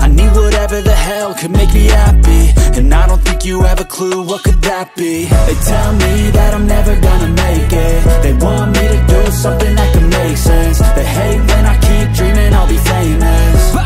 I need whatever the hell could make me happy. And I don't think you have a clue what could that be. They tell me that I'm never gonna make it. They want me to do something that can make sense. They hate when I keep dreaming I'll be famous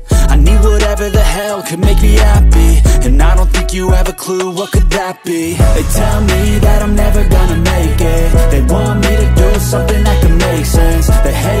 I need whatever the hell could make me happy. And I don't think you have a clue what could that be. They tell me that I'm never gonna make it. They want me to do something that can make sense. They hate